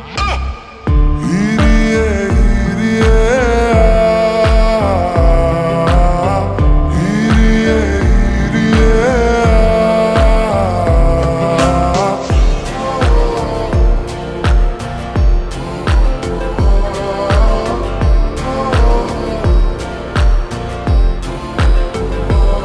Ah!